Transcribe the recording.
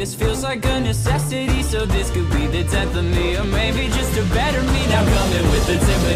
This feels like a necessity So this could be the death of me Or maybe just a better me. Now coming with the Tiffany's